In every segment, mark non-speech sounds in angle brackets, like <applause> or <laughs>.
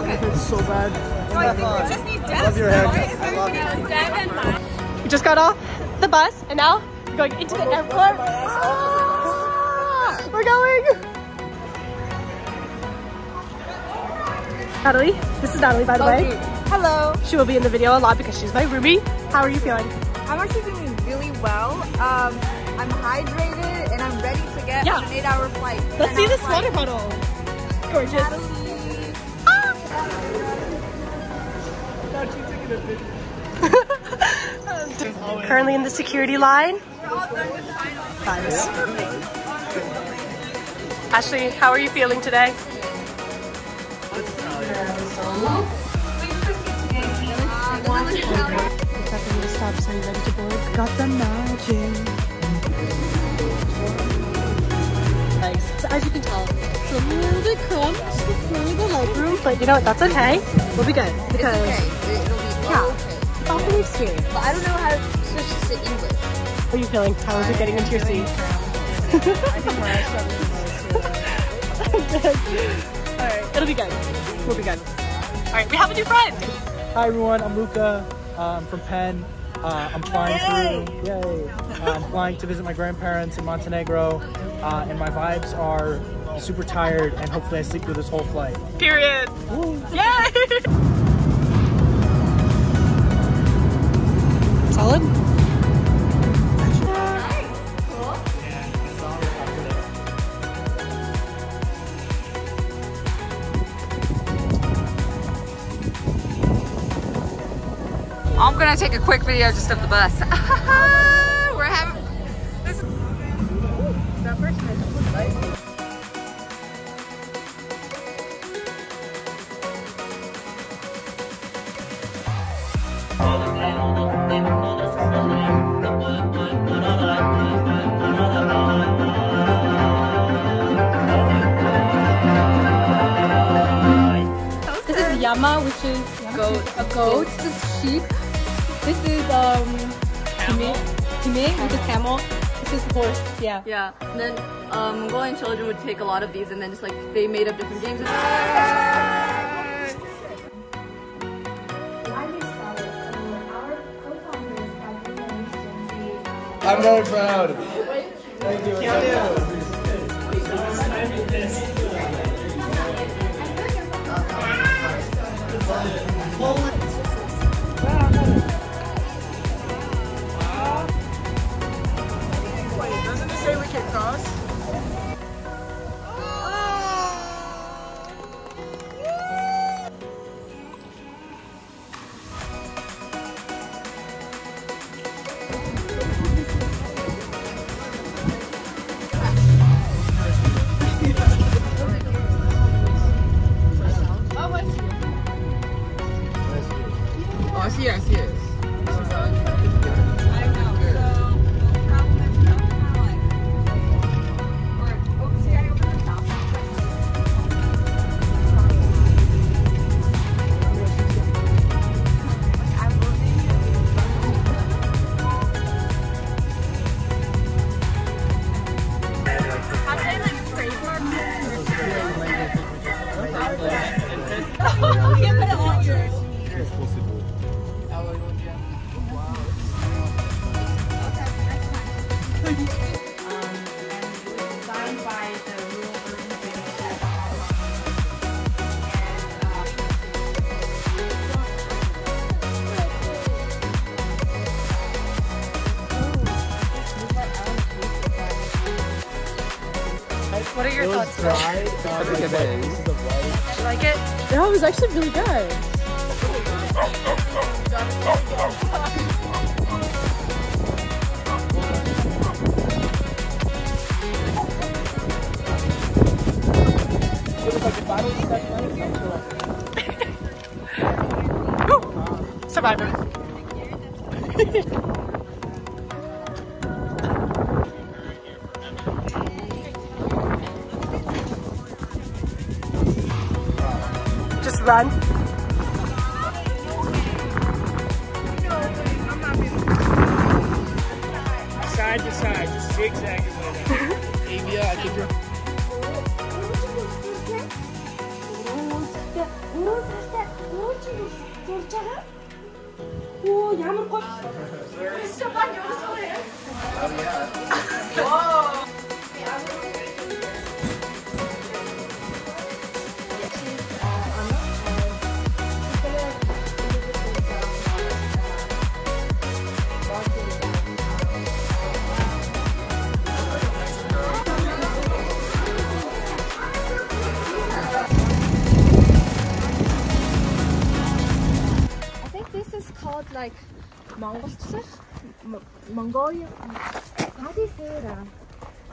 Okay. It's so bad. So I think we just need Dev. Love your haircut. I love it. Dev and mine. We just got off the bus and now we're going into the airport. Ah, we're going. Natalie, this is Natalie by the way. Hello. She will be in the video a lot because she's my roomie. How are you feeling? I'm actually doing really well. Um, I'm hydrated and I'm ready to get Yeah. an eight-hour flight. Let's see 10-hour this flight. water bottle. Gorgeous. <laughs> Currently in the security line. Ashley, how are you feeling today? Got the stop sign ready to board. Got the magic. Nice. So as you can tell, it's a little bit cramped for the leg room, but you know what? That's okay. We'll be good because Okay, it'll be Yeah. okay. it's all the experience. But I don't know how to switch to English. How are you feeling? How is it getting into your seat? <laughs> Alright, <laughs> it'll be good. We'll be good. Alright, we have a new friend. Hi everyone, I'm Luca. Uh, I'm from Penn. Uh, I'm flying through. Yay! Uh, I'm flying to visit my grandparents in Montenegro, uh, and my vibes are super tired, and hopefully I sleep through this whole flight. Period. Yay! Gonna take a quick video just of the bus. <laughs> We're having this. The person is This Yama, which is goat. A goat. This is sheep. This is um Time, Time, which is camel. This is horse. Yeah. Yeah, and then um, Mongolian children would take a lot of these and then just like they made up different games. I'm very proud. Thank you. Wait, it What your thoughts? Dry. This is the right. You like it? Yeah, it was actually really good. It <laughs> run. Side to side, just zigzag your way down. Avia, I think you're... Оо ямар гоё. Супер, ямар like Mongolchik, Mongolian. How do you say that?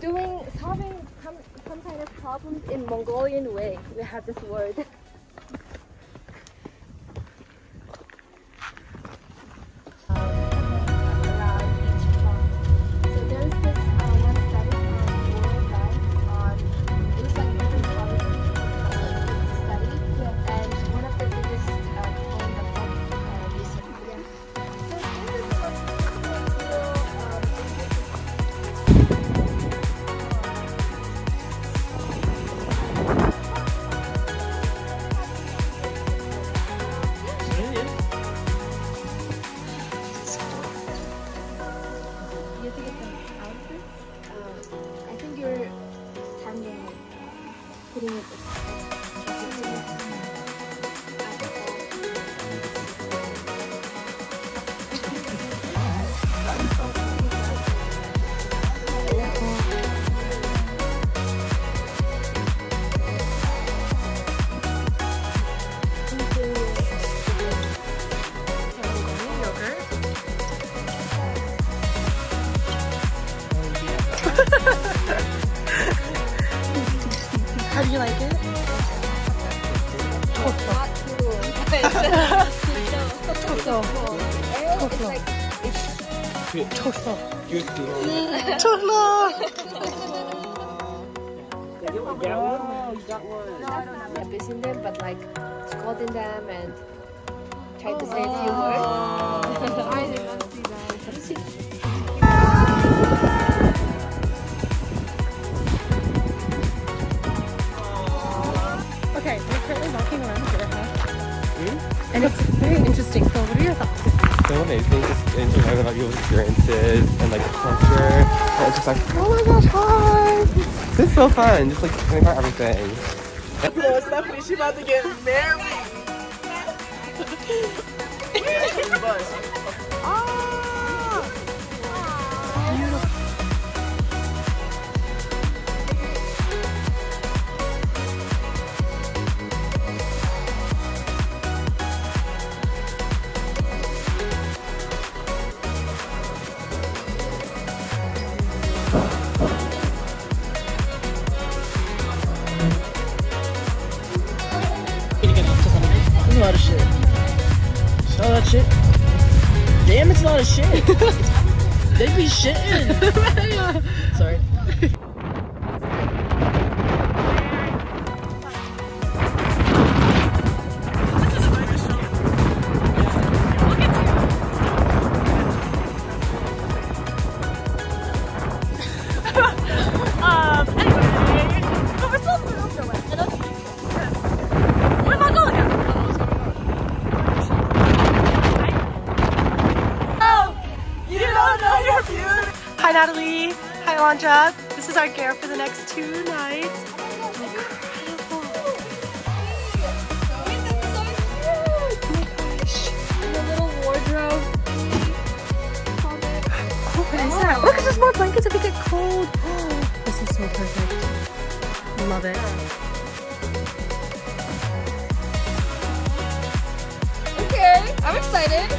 Doing solving some, some kind of problems in Mongolian way. We have this word. Abusing them, but like scolding them and trying to say a few words. <laughs> I did not see that. <laughs> And it's very interesting. Phil, what are your thoughts? so amazing just in learn about people's experiences and like the culture. And it's just like, oh my gosh, hi! This is so fun, just like learning about everything. Stephanie, she about to get married. <laughs> <laughs> That's gear for the next two nights. The little wardrobe. What is that? Look, there's more blankets if we get cold. <gasps> This is so perfect. Love it. Okay, I'm excited.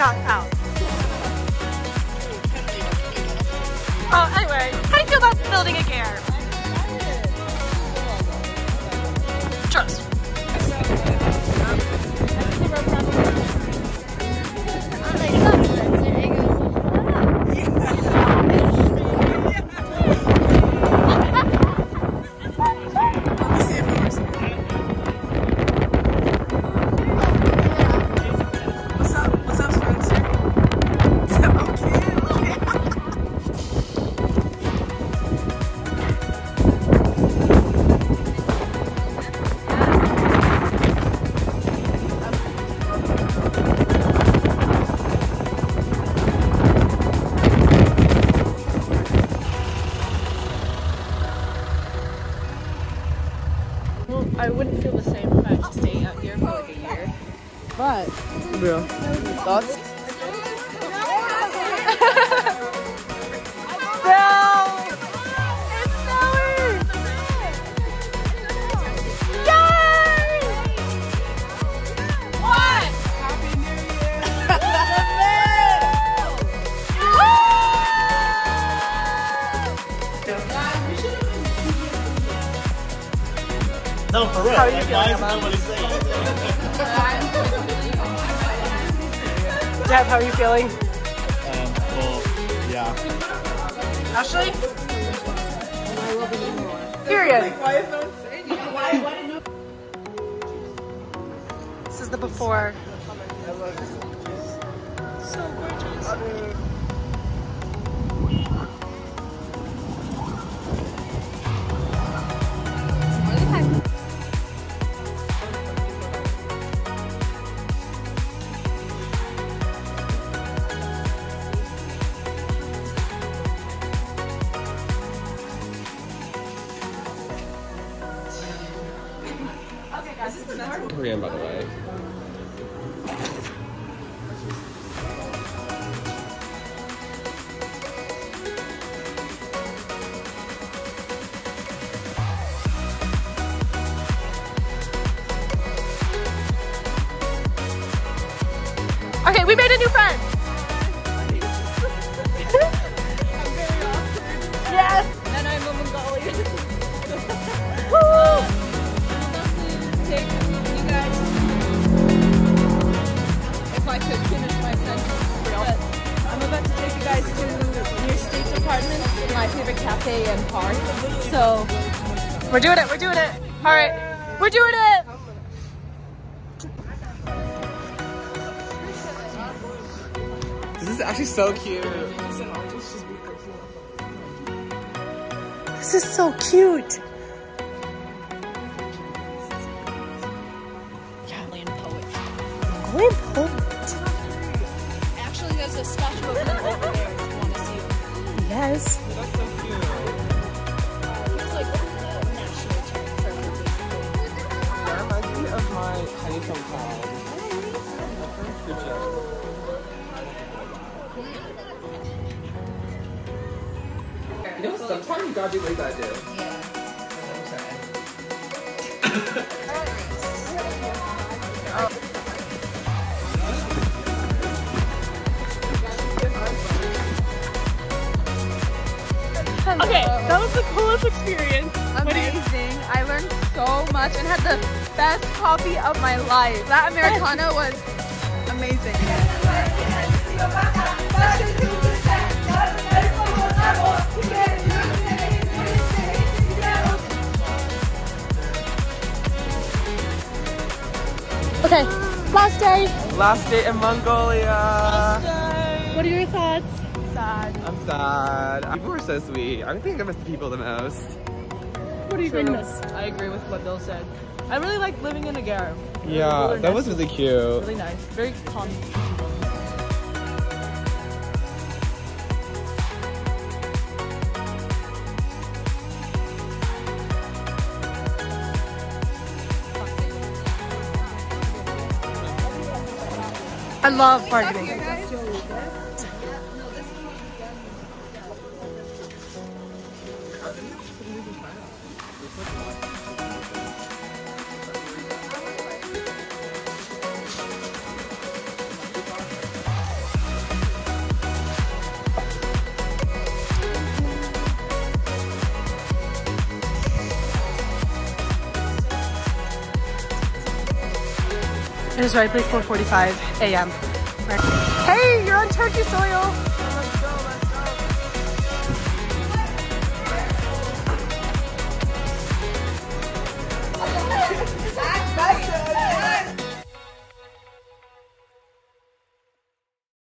out. Oh, anyway, how do you feel about building a ger? Trust. What's How are you feeling, Emma? Deb, how are you feeling? Um, well, yeah. Ashley? Period. Why is no one saying? Why? Why did no This is the before. Korean, by the way. This is actually so cute. This is so cute. Italian poet. Going poet. You know, sometimes you gotta do what you gotta do. Okay, that was the coolest experience. Amazing. I learned so much and had the best coffee of my life. That Americano was amazing. Last day in Mongolia. What are your thoughts? Sad. I'm sad. People were so sweet. I think I miss the people the most. What do you think, Miss? I agree with what Bill said. I really like living in a garret. Yeah, that was really cute. really nice. Very calming. Love bargaining. It is rightly 4:45 a.m. Hey, you're on Turkey soil.